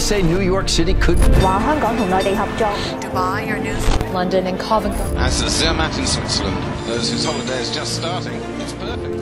I say New York City could. 話香港同內地合作。Dubai or New London and Covent Garden. As the Zermatt in Switzerland, those whose holiday is just starting, it's perfect.